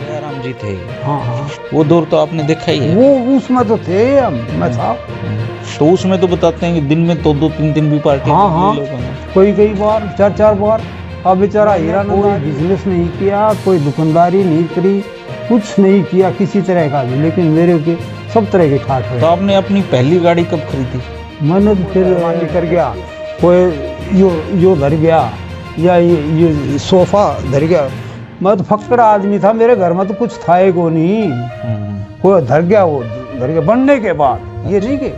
राम जी थे। हाँ हाँ। वो दौर तो आपने देखा ही है। वो उसमें तो थे हम मैं था। तो उसमें तो बताते हैं कि दिन में तो दो तीन दिन भी पार्टी हाँ, हाँ। कोई कई बार चार चार बार। अब बेचारा हीरा कोई बिज़नेस नहीं किया कोई दुकानदारी नहीं करी कुछ नहीं किया किसी तरह का भी। लेकिन मेरे के सब तरह के ठाठ तो आपने अपनी पहली गाड़ी कब खरीदी? मैंने तो फिर मांडी कर गया। कोई यो यो धर गया या ये ये सोफा धर गया। मैं तो फक्कड़ आदमी था मेरे घर में तो कुछ था ही को नहीं। कोई धर गया वो धर गया। बनने के बाद ये नहीं कि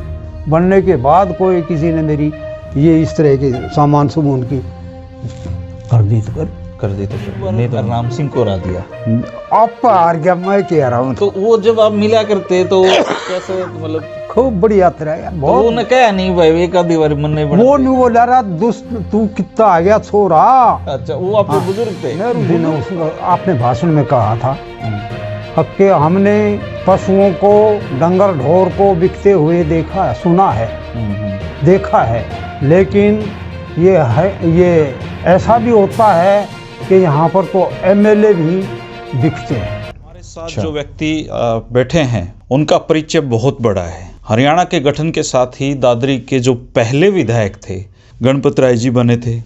बनने के बाद कोई किसी ने मेरी ये इस तरह के सामान सुमून की। कर दी तो कर कर दी तो फिर नहीं तो राम सिंह को हरा दिया। आप हार गया मैं कह रहा हूँ। तो वो जब आप मिला करते तो कैसे मतलब खूब बड़ी यात्रा है तो बहुत। कहा नहीं भाई एक आधी बार मन नहीं वो पड़ा नहीं बोला रहा दुष्ट तू कितना आ गया छोरा। अच्छा वो आपके बुज़ुर्ग थे? आपने भाषण में कहा था कि हमने पशुओं को डंगर ढोर को बिकते हुए देखा सुना है। हम्म, हम्म। देखा है। लेकिन ये है ये ऐसा भी होता है कि यहाँ पर तो एमएलए भी बिकते हैं। हमारे साथ जो व्यक्ति बैठे हैं उनका परिचय बहुत बड़ा है। हरियाणा के गठन के साथ ही दादरी के जो पहले विधायक थे गणपत राय जी बने थे।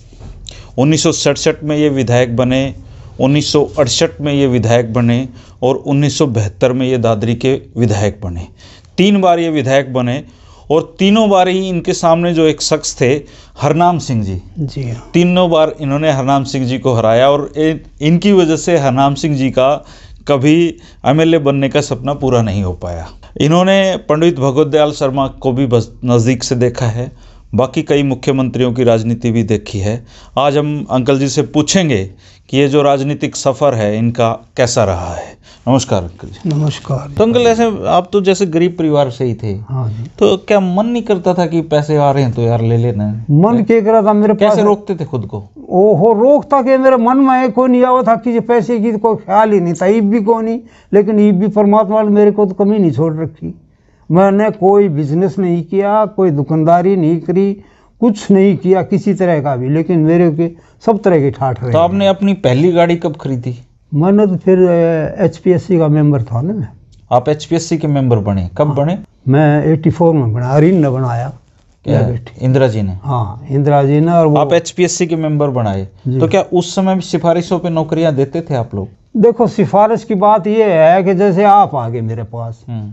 1967 में ये विधायक बने 1968 में ये विधायक बने और 1972 में ये दादरी के विधायक बने। तीन बार ये विधायक बने और तीनों बार ही इनके सामने जो एक शख्स थे हरनाम सिंह जी। जी हाँ। तीनों बार इन्होंने हरनाम सिंह जी को हराया और इन- इनकी वजह से हरनाम सिंह जी का कभी एमएलए बनने का सपना पूरा नहीं हो पाया। इन्होंने पंडित भगवत दयाल शर्मा को भी नज़दीक से देखा है। बाकी कई मुख्यमंत्रियों की राजनीति भी देखी है। आज हम अंकल जी से पूछेंगे कि ये जो राजनीतिक सफ़र है, इनका कैसा रहा है? नमस्कार अंकल जी। नमस्कार। तो अंकल ऐसे आप तो जैसे गरीब परिवार से ही थे हाँ जी। तो क्या मन नहीं करता था कि पैसे आ रहे हैं तो यार ले लेना है? मन के करा था मेरे पास? कैसे रोकते थे खुद को? ओहो रोकता के मेरे मन में कोई नहीं आवा था कि ये पैसे की तो कोई ख्याल ही नहीं था। ईब भी कोई नहीं लेकिन ईब भी परमात्मा ने मेरे को तो कमी नहीं छोड़ रखी। मैंने कोई बिज़नेस नहीं किया कोई दुकानदारी नहीं करी कुछ नहीं किया किसी तरह का भी। लेकिन मेरे के सब तरह के ठाठ रहे तो आपने अपनी पहली गाड़ी कब खरीदी? मैंने तो फिर एच पी एस सी का मेंबर था ना मैं। आप एचपीएससी के मेंबर बने कब बने? मैं एटी फोर में बना अरिन ने बनाया। इंदिरा जी ने? हाँ इंदिरा जी ने और वो आप एचपीएससी के मेंबर बनाए। तो क्या उस समय भी सिफारिशों पे नौकरियाँ देते थे आप लोग? देखो सिफारिश की बात ये है कि जैसे आप आ गए मेरे पास। हम्म,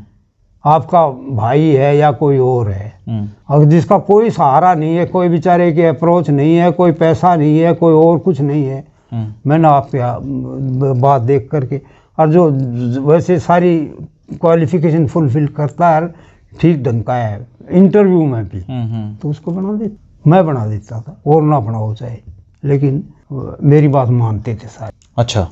आपका भाई है या कोई और है। हम्म, और जिसका कोई सहारा नहीं है कोई बेचारे की अप्रोच नहीं है कोई पैसा नहीं है कोई और कुछ नहीं है मैंने आपके बात देख करके। और जो वैसे सारी क्वालिफिकेशन फुलफिल करता है ठीक ढंग का है। इंटरव्यू में भी। हम्म, हम्म। तो उसको बना दे मैं बना देता था और ना बनाओ चाहे लेकिन मेरी बात मानते थे सारे। अच्छा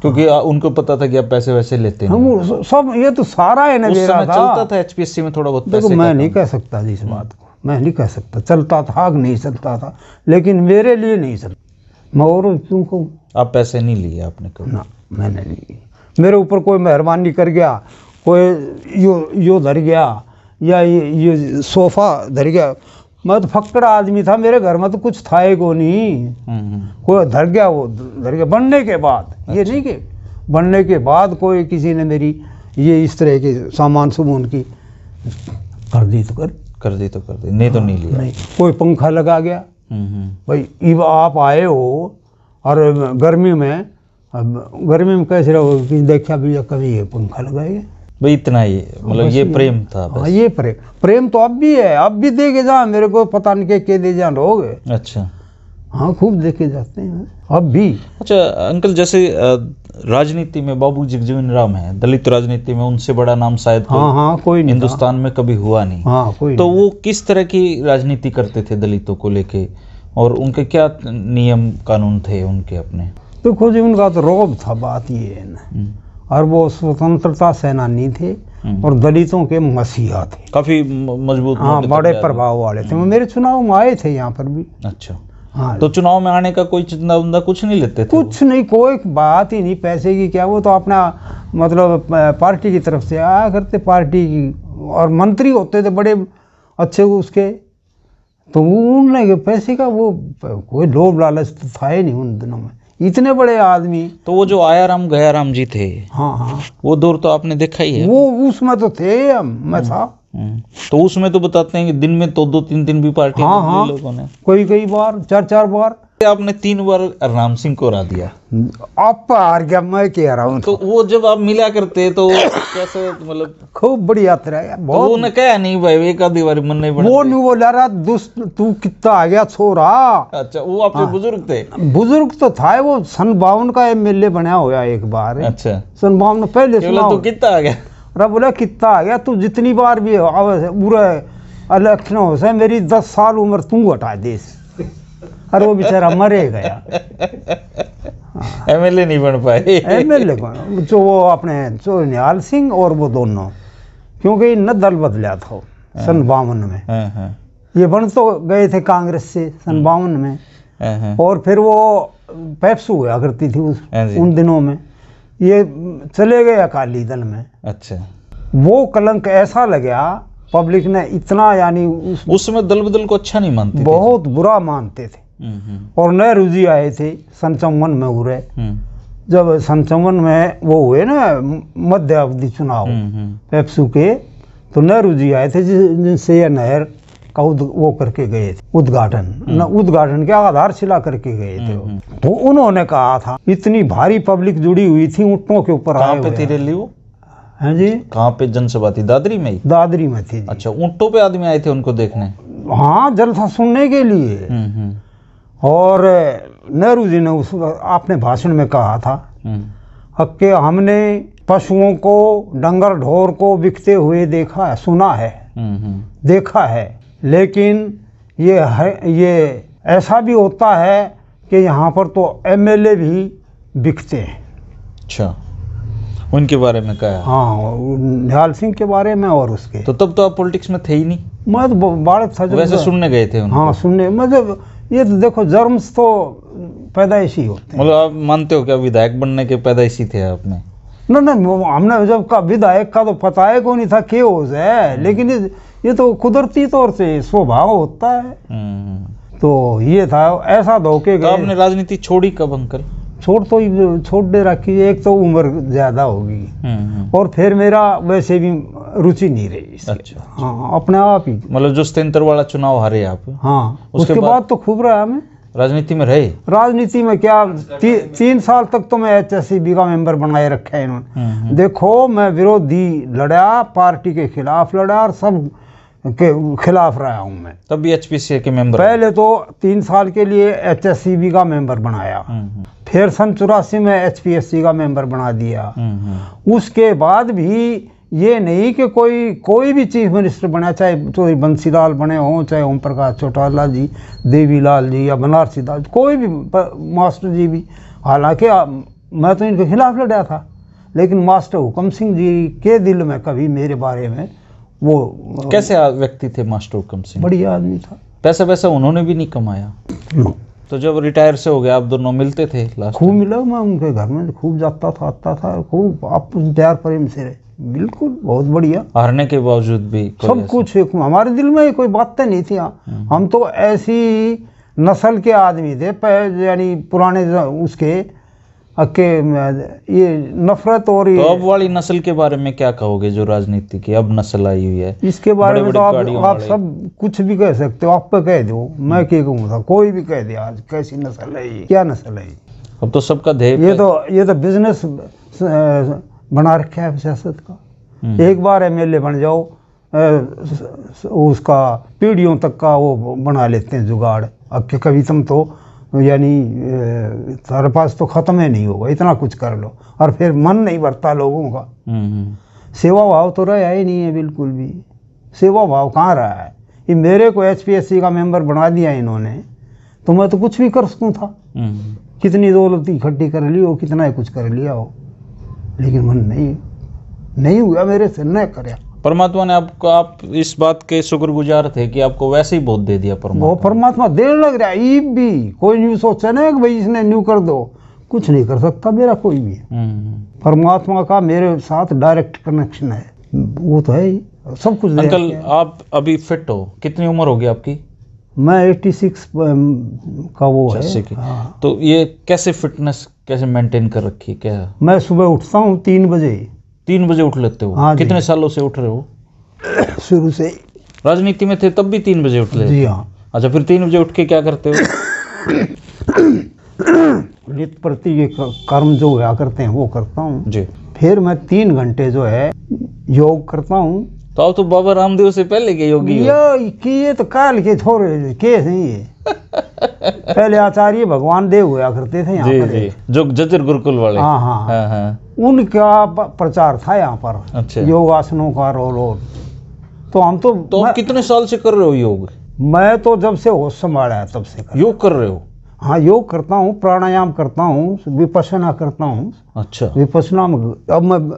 क्योंकि आ, उनको पता था कि आप पैसे वैसे लेते हैं। हम सब ये तो सारा है ना था। चलता था एचपीएससी में थोड़ा बहुत देखो मैं नहीं कह सकता जी इस बात को। मैं नहीं कह सकता। चलता था नहीं चलता था। लेकिन मेरे लिए नहीं चलता। मैं और कहूँ? आप पैसे नहीं लिए आपने कभी? ना मैंने नहीं लिए। मेरे ऊपर कोई मेहरबानी कर गया कोई यो यो धर गया या ये ये सोफा धर गया। मैं तो फक्कड़ आदमी था मेरे घर में तो कुछ था ही को नहीं। हम्म, हम्म। कोई धर गया वो धर गया। बनने के बाद अच्छा। ये नहीं कि बनने के बाद कोई किसी ने मेरी ये इस तरह के सामान सुमून की। कर दी तो कर। कर दी तो कर दी नहीं तो नहीं लिया। नहीं कोई पंखा लगा गया। भाई इब आप आए हो और गर्मी में अब गर्मी में कैसे रहो कि देखा भैया कभी ये पंखा लगाएगा भाई इतना ही मतलब ये प्रेम था हाँ ये प्रेम। प्रेम तो अब भी है अब भी देखे जा मेरे को पता नहीं के, के दे जा रहोगे अच्छा। हाँ खूब देखे जाते हैं। अब भी। अच्छा अंकल जैसे राजनीति में बाबू जगजीवन राम है दलित राजनीति में उनसे बड़ा नाम शायद कोई हाँ हाँ कोई नहीं। हिंदुस्तान में कभी हुआ नहीं। हाँ कोई तो नहीं। वो किस तरह की राजनीति करते थे दलितों को लेके? और उनके क्या नियम कानून थे उनके अपने? देखो जी उनका तो रोब था बात ये है ना। हम्म, और वो स्वतंत्रता सेनानी थे हम्म। और दलितों के मसीहा थे। काफ़ी मज़बूत हाँ बड़े प्रभाव वाले थे। वो मेरे चुनाव में आए थे यहाँ पर भी। अच्छा। हाँ। तो चुनाव में आने का कोई चिंता उंदा कुछ नहीं लेते थे? कुछ नहीं कोई बात ही नहीं पैसे की क्या वो तो अपना मतलब पार्टी की तरफ़ से आया करते पार्टी की और मंत्री होते थे बड़े अच्छे उसके तो वो उनने के पैसे का वो कोई लोभ लालच तो था ही नहीं उन दिनों में। इतने बड़े आदमी। तो वो जो आया राम गया राम जी थे हाँ हाँ। वो दौर तो आपने देखा ही है। वो उसमें तो थे हम मैं था। हम्म। तो उसमें तो बताते हैं कि दिन में तो दो तीन दिन भी पार्टी हाँ, हाँ। लोगों ने। कोई कई बार चार चार बार। आपने तीन बार राम सिंह को हरा दिया। आप हार गया मैं कह रहा हूँ? तो वो जब आप मिला करते तो कैसे मतलब खूब बड़ी यात्रा है तो बहुत उन्हें कहा नहीं भाई एक आधी बार मन नहीं वो नहीं बोला रहा दुष्ट तू कितना आ गया छोरा। अच्छा वो आपसे बुज़ुर्ग थे? बुज़ुर्ग तो था वो सन बावन का एमएलए बना होया एक बार। अच्छा। सन बावन पहले सुना तो कितना आ गया? अरे बोला कितना आ गया? तू जितनी बार भी आवे पूरा इलेक्शन हो। से मेरी दस साल उम्र तू हटा दे अरे वो बेचारा मरे गया। एमएलए नहीं बन पाए। एमएलए जो वो अपने जो निहाल सिंह और वो दोनों क्योंकि न दल बदला था सन बावन में। हाँ, हाँ, ये बन तो गए थे कांग्रेस से सन बावन में। हाँ, हाँ। और फिर वो पैप्सू हुआ करती थी उस हाँ उन दिनों में। ये चले गए अकाली दल में। अच्छा। वो कलंक ऐसा लगा पब्लिक ने इतना यानी उस उसमें दल बदल को अच्छा नहीं मानते थे? बहुत बुरा मानते थे। हम्म, हम्म, और नेहरू जी आए थे सन चौवन में उरे हम्म, जब सन चौवन में वो हुए ना मध्य अवधि चुनाव पेप्सू के तो नेहरू जी आए थे जिनसे ये नहर का उद, वो करके गए थे उद्घाटन। न उद्घाटन के आधारशिला करके गए थे तो उन्होंने कहा था इतनी भारी पब्लिक जुड़ी हुई थी ऊँटों के ऊपर कहाँ आए पे थी रैली वो? हैं जी। कहाँ पे? जनसभा थी दादरी में ही? दादरी में थी अच्छा ऊँटों पे आदमी आए थे उनको देखने? हाँ जलसा सुनने के लिए। हम्म, हम्म, और नेहरू जी ने उस आपने भाषण में कहा था हम्म, कि हमने पशुओं को डंगर ढोर को बिकते हुए देखा है सुना है। हम्म, हम्म, देखा है। लेकिन ये है ये ऐसा भी होता है कि यहाँ पर तो एमएलए भी बिकते हैं। अच्छा। उनके बारे में कहा? हाँ निहाल सिंह के बारे में और उसके। तो तब तो आप पॉलिटिक्स में थे ही नहीं। मैं तो ब- बालक था जब वैसे सुनने गए थे हाँ सुनने। मतलब ये तो देखो जर्म्स तो पैदाइशी होते हैं। मतलब आप मानते हो क्या विधायक बनने के पैदाइशी थे आप में? ना ना हमने जब का विधायक का तो पता है कौन नहीं था के है। लेकिन ये, तो कुदरती तौर से स्वभाव होता है। हम्म, तो ये था ऐसा धोखे तो आपने राजनीति छोड़ी कब अंकल? छोड़ तो ही- छोड़ दे रखी एक तो उम्र ज़्यादा होगी। हम्म, और फिर मेरा वैसे भी रुचि नहीं रही इसके। अच्छा हाँ अपने आप ही। मतलब जो स्तेंतर वाला चुनाव हारे आप हाँ उसके उसके बाद- बाद तो खूब रहा मैं। राजनीति में रहे? राजनीति में क्या ती, तीन साल तक तो मैं एच एस का मेंबर बनाए रखा है इन्होंने। हम्म, देखो मैं विरोधी लड़ा पार्टी के खिलाफ लड़ा और सब के खिलाफ रहा हूँ मैं। तब भी एचपीसी के मेंबर पहले तो तीन साल के लिए एचएससीबी का मेंबर बनाया। हम्म, फिर सन चौरासी में एचपीएससी का मेंबर बना दिया। हम्म, हम्म, उसके बाद भी ये नहीं कि कोई कोई भी चीफ मिनिस्टर बना चाहे चौधरी बंसीलाल बने हों चाहे ओम प्रकाश चौटाला जी देवीलाल जी या बनारसी दास कोई भी मास्टर जी भी। हालाँकि मैं तो इनके खिलाफ लड़ा था लेकिन मास्टर हुकम सिंह जी के दिल में कभी मेरे बारे में वो कैसे व्यक्ति थे मास्टर हुकम सिंह? बढ़िया आदमी था। पैसा वैसा उन्होंने भी नहीं कमाया। तो जब रिटायर से हो गया आप दोनों मिलते थे लास्ट खूब मिला मैं उनके घर में खूब जाता था आता था खूब आप प्यार प्रेम से रहे। बिल्कुल बहुत बढ़िया। हारने के बावजूद भी सब कुछ एक- हमारे दिल में कोई बातें नहीं थी हम तो ऐसी नस्ल के आदमी थे यानी पुराने उसके के ये नफरत और तो ये अब वाली नस्ल के बारे में क्या कहोगे जो राजनीति की अब नस्ल आई हुई है? इसके बारे में तो आप आप सब कुछ भी कह सकते हो आप पे कह दो मैं क्या कहूँगा कोई भी कह दे आज कैसी नस्ल है ये? क्या नस्ल है अब तो सबका ध्येय ये तो ये तो बिज़नेस बना रखा है सियासत का। हम्म, एक बार एमएलए बन जाओ उसका पीढ़ियों तक का वो बना लेते हैं जुगाड़। अब कभी तुम तो यानी अ, तुम्हारे पास तो ख़त्म ही नहीं होगा इतना कुछ कर लो। और फिर मन नहीं भरता लोगों का। हम्म, हम्म, सेवा भाव तो रहा ही नहीं है बिल्कुल भी। सेवा भाव कहाँ रहा है? ये मेरे को एचपीएससी का मेंबर बना दिया इन्होंने तो मैं तो कुछ भी कर सकूँ था। हम्म, कितनी दौलत इकट्ठी कर ली हो कितना ही कुछ कर लिया हो लेकिन मन नहीं नहीं हुआ मेरे से न करया परमात्मा ने आपको आप इस बात के शुक्रगुजार थे कि आपको वैसे ही बहुत दे दिया परमात्मा वो परमात्मा देने लग रहा है ईब भी। कोई न्यू सोचा ना कि भाई इसने न्यू कर दो। कुछ नहीं कर सकता मेरा कोई भी। हम्म, परमात्मा का मेरे साथ डायरेक्ट कनेक्शन है। वो तो है ही। सब कुछ अंकल आप अभी फिट हो? कितनी उम्र होगी आपकी? मैं एट्टी सिक्स का वो है। हाँ। तो ये कैसे फिटनेस कैसे मेंटेन कर रखी है? क्या? मैं सुबह उठता हूँ तीन बजे। तीन बजे उठ लेते हो। हाँ कितने सालों से उठ रहे हो? शुरू से। राजनीति में थे तब भी तीन बजे उठ लेते जी हाँ? अच्छा फिर तीन बजे उठ के क्या करते हो? नित प्रति ये कर्म जो हुआ करते हैं वो करता हूँ। जी। फिर मैं तीन घंटे जो है योग करता हूँ। तो आप तो बाबा रामदेव से पहले के योगी हो। किए तो काल के थोड़े के हैं है। पहले आचार्य भगवान देव हुआ करते थे जी, पर। जी, जो जजर गुरुकुल वाले। हाँ हाँ।, हाँ, हाँ। उनका प्रचार था यहाँ पर अच्छा। योग आसनों का रोल और। तो हम तो तो मैं, कितने साल से कर रहे हो योग? मैं तो जब से होश संभाला है तब से कर योग कर रहे हो? हाँ। योग करता हूँ प्राणायाम करता हूँ विपसना करता हूँ। अच्छा। विपसना अब मैं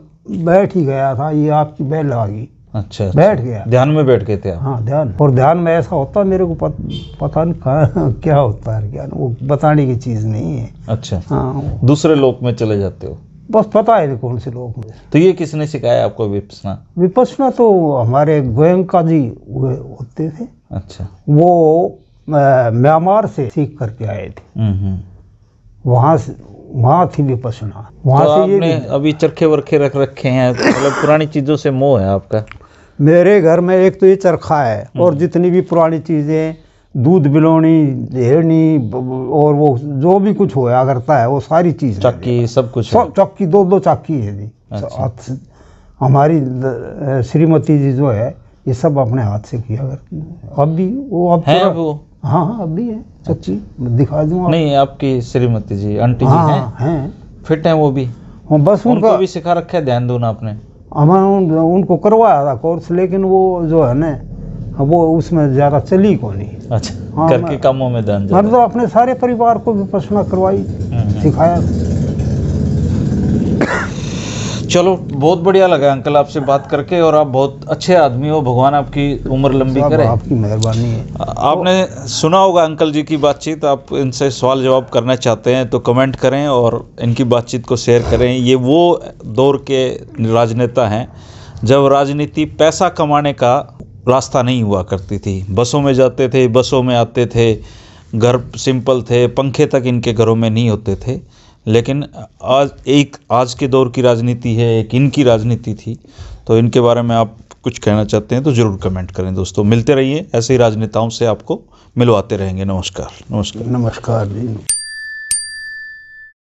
बैठ ही गया था ये आपकी बैल आ गई। अच्छा, अच्छा, बैठ गया। ध्यान में बैठ गए थे आप? हाँ ध्यान। और ध्यान में ऐसा होता मेरे को पत, पता नहीं क्या होता है ज्ञान वो बताने की चीज़ नहीं है। अच्छा। हाँ दूसरे लोक में चले जाते हो? बस पता है कौन से लोग तो ये किसने सिखाया आपको विपसना? विपसना तो हमारे गोयंका जी होते थे। अच्छा। वो म्यांमार से सीख करके आए थे। हम्म, हम्म। वहाँ से वहाँ थी विपसना। वहाँ तो से ये अभी चरखे वरखे रख रखे हैं मतलब पुरानी चीज़ों से मोह है आपका? मेरे घर में एक तो ये चरखा है और जितनी भी पुरानी चीज़ें दूध बिलोनी ब- और वो जो भी कुछ होया करता है वो सारी चीज़ चक्की सब कुछ सब चक्की दो दो चक्की है जी। अच्छा। हमारी श्रीमती जी जो है ये सब अपने हाथ से किया करती हैं। अब भी वो अब है वो? हाँ हाँ अब भी है सच्ची दिखा दूँ नहीं आपकी श्रीमती जी आंटी जी हैं हाँ हैं। फिट हैं वो भी? हाँ, बस उनको भी सिखा रखा है ध्यान दूना आपने। हमारा उन, उनको करवाया था कोर्स लेकिन वो जो है ना वो उसमें ज़्यादा चली को नहीं अच्छा हाँ, घर के कामों में ध्यान तो मतलब अपने सारे परिवार को भी प्रश्न करवाई हम्म, हम्म। सिखाया। चलो बहुत बढ़िया लगा अंकल आपसे बात करके और आप बहुत अच्छे आदमी हो भगवान आपकी उम्र लंबी करे। आपकी मेहरबानी है। आपने सुना होगा अंकल जी की बातचीत आप इनसे सवाल जवाब करना चाहते हैं तो कमेंट करें और इनकी बातचीत को शेयर करें। ये वो दौर के राजनेता हैं जब राजनीति पैसा कमाने का रास्ता नहीं हुआ करती थी। बसों में जाते थे बसों में आते थे घर सिंपल थे पंखे तक इनके घरों में नहीं होते थे। लेकिन आज एक, आज के दौर की राजनीति है, एक इनकी राजनीति थी तो इनके बारे में आप कुछ कहना चाहते हैं तो ज़रूर कमेंट करें दोस्तों। मिलते रहिए, ऐसे ही राजनेताओं से आपको मिलवाते रहेंगे। नमस्कार नमस्कार। नमस्कार जी।